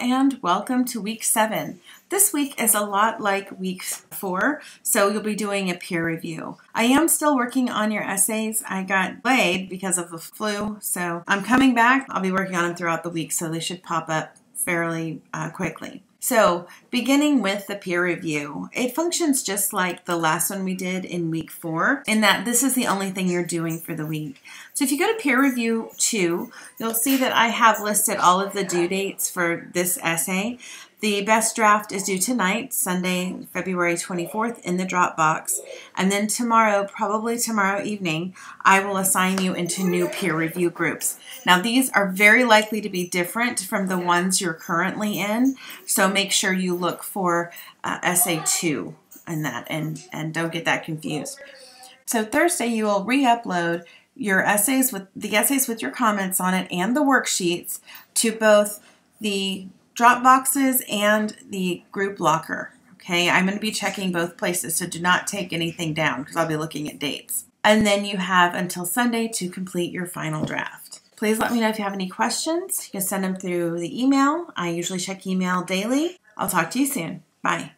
and welcome to week seven. This week is a lot like week four, so you'll be doing a peer review. I am still working on your essays. I got delayed because of the flu, so I'm coming back. I'll be working on them throughout the week, so they should pop up fairly uh, quickly. So, beginning with the peer review, it functions just like the last one we did in week four, in that this is the only thing you're doing for the week. So, if you go to peer review two, you'll see that I have listed all of the due dates for this essay. The best draft is due tonight, Sunday, February 24th, in the Dropbox. And then tomorrow, probably tomorrow evening, I will assign you into new peer review groups. Now, these are very likely to be different from the ones you're currently in, so make sure you look for uh, essay 2 in that and, and don't get that confused. So, Thursday, you will re upload your essays with the essays with your comments on it and the worksheets to both the Dropboxes and the group locker. Okay, I'm going to be checking both places, so do not take anything down because I'll be looking at dates. And then you have until Sunday to complete your final draft. Please let me know if you have any questions. You can send them through the email. I usually check email daily. I'll talk to you soon. Bye.